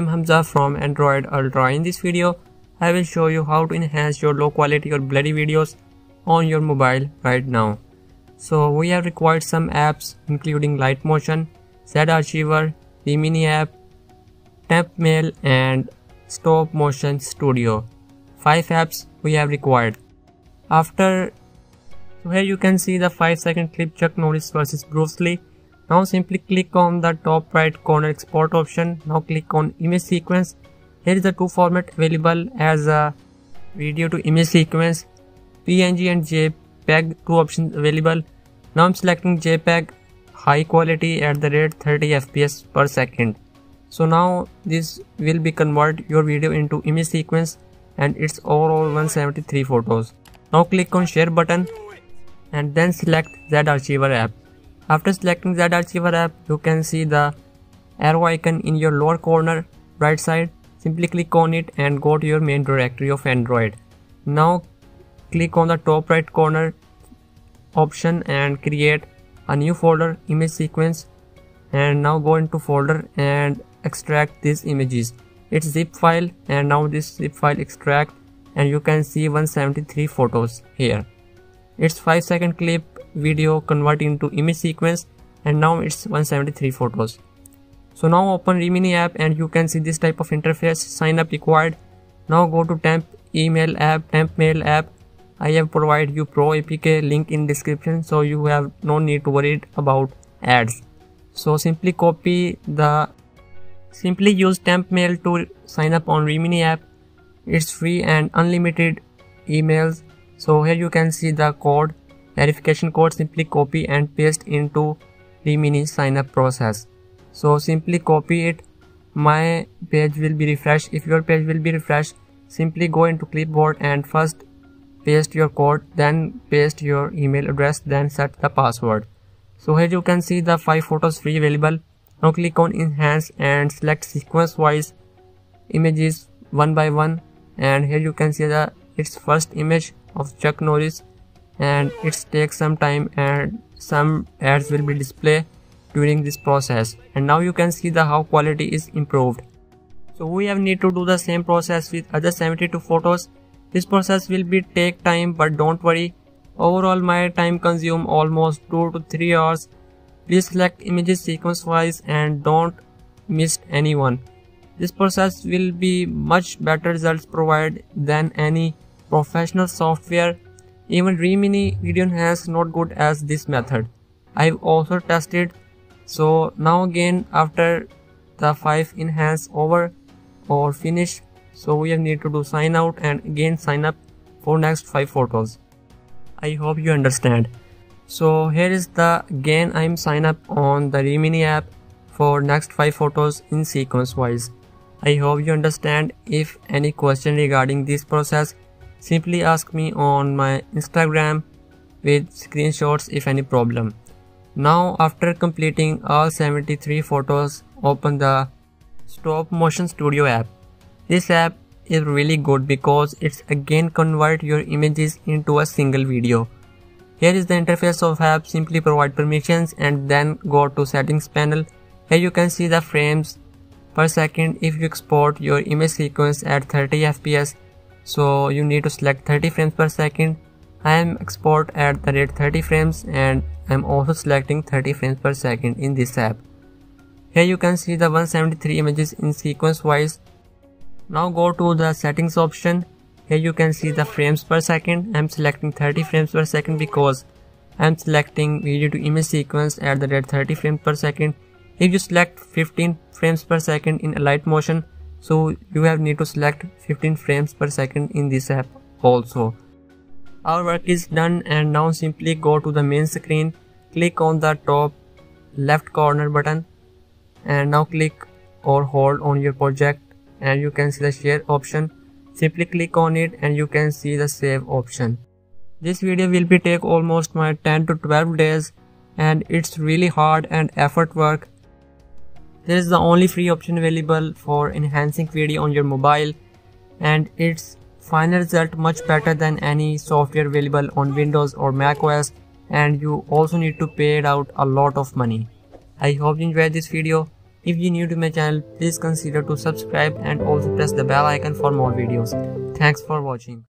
I'm Hamza from Android Ultra. In this video, I will show you how to enhance your low quality or blurry videos on your mobile right now. So we have required some apps including Alight Motion, Z-Archiver, Remini app, Tempmail and Stop Motion Studio. 5 apps we have required. After so here you can see the 5 second clip Chuck Norris versus Bruce Lee now simply click on the top right corner export option. Now click on image sequence. Here is the two format available as a video to image sequence, PNG and JPEG two options available. Now I'm selecting JPEG high quality at the rate 30 fps per second. So now this will be convert your video into image sequence and it's overall 173 photos. Now click on share button and then select Z Archiver app. After selecting Z Archiver app, you can see the arrow icon in your lower corner right side. Simply click on it and go to your main directory of Android. Now click on the top right corner option and create a new folder image sequence and now go into folder and extract these images it's zip file and now this zip file extract and you can see 173 photos here it's 5 second clip video convert into image sequence and now it's 173 photos. So now open Remini app and you can see this type of interface sign up required. Now go to temp email app temp mail app. I have provided you pro APK link in description so you have no need to worry about ads. So simply copy the simply use temp mail to sign up on Remini app. It's free and unlimited emails. So here you can see the code verification code simply copy and paste into Remini sign up process. So simply copy it. My page will be refreshed. If your page will be refreshed, simply go into clipboard and first paste your code, then paste your email address, then set the password. So here you can see the 5 photos free available. Now click on enhance and select sequence wise images one by one and here you can see the its first image of Chuck Norris and it takes some time and some ads will be displayed during this process. And now you can see the how quality is improved. So we have need to do the same process with other 72 photos. This process will be take time but don't worry. Overall my time consume almost 2 to 3 hours. Please select images sequence wise and don't miss anyone. This process will be much better results provided than any professional software even Remini video has not good as this method. I've also tested so now again after the 5 enhance over or finish so we need to do sign out and again sign up for next 5 photos. I hope you understand. So here is the again I'm sign up on the Remini app for next 5 photos in sequence wise. I hope you understand if any question regarding this process Simply ask me on my Instagram with screenshots if any problem. Now after completing all 73 photos, open the Stop Motion Studio app. This app is really good because it's again convert your images into a single video. Here is the interface of app, simply provide permissions and then go to settings panel. Here you can see the frames per second if you export your image sequence at 30 fps so you need to select 30 frames per second I am export at the rate 30 frames and I'm also selecting 30 frames per second in this app. Here you can see the 173 images in sequence wise. Now go to the settings option. Here you can see the frames per second. I'm selecting 30 frames per second because I'm selecting video to image sequence at the rate 30 frames per second. If you select 15 frames per second in Alight Motion, so you have need to select 15 frames per second in this app also. Our work is done and now simply go to the main screen click on the top left corner button and now click or hold on your project and you can see the share option. Simply click on it and you can see the save option. This video will be take almost my 10 to 12 days and it's really hard and effort work this is the only free option available for enhancing video on your mobile and its final result much better than any software available on Windows or Mac OS and you also need to pay out a lot of money. I hope you enjoyed this video. If you are new to my channel, please consider to subscribe and also press the bell icon for more videos. Thanks for watching.